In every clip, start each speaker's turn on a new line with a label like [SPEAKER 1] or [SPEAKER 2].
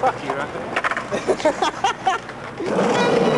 [SPEAKER 1] Fuck you, Rocco.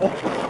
[SPEAKER 1] はあ。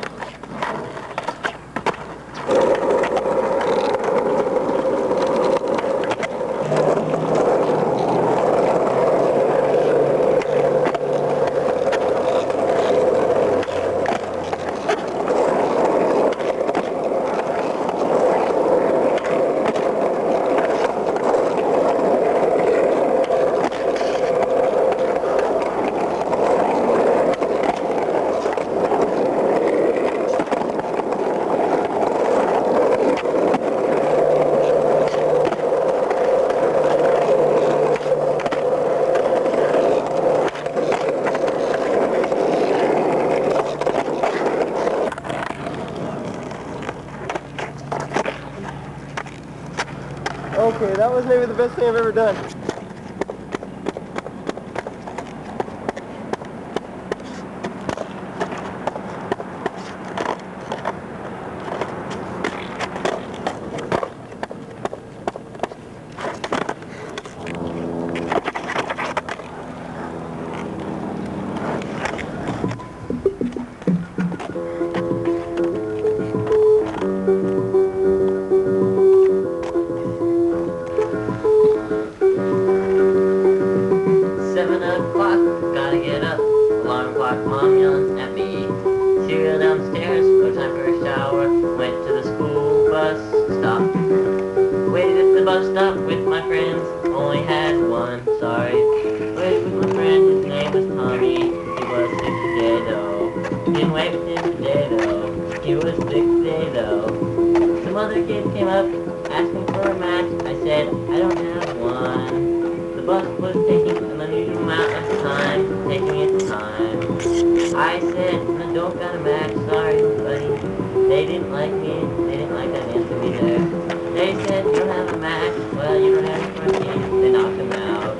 [SPEAKER 2] Okay, that was maybe the best thing I've ever done.
[SPEAKER 3] Alarm clock, mom yelling at me. She go downstairs, no time for a shower. Went to the school bus stop. Waited at the bus stop with my friends. Only had one, sorry. Waited with my friend, his name was Tommy. He was six though. Didn't wait with him today though. He was six though. Some other kid came up, asking for a match. I said, I don't have one. The bus was taking don't got a match, sorry, buddy. They didn't like me, they didn't like that answer me there. They said, you don't have a match, well, you don't have a team. They knocked him out.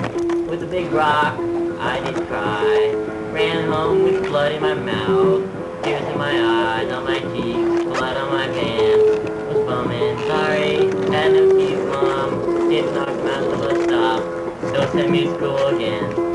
[SPEAKER 3] With a big rock, I did cry. Ran home with blood in my mouth, tears in my eyes, on my cheeks, blood on my pants. Was bumming, sorry, had no teeth, mom. Didn't knock him out till the stop. Don't send me to school again.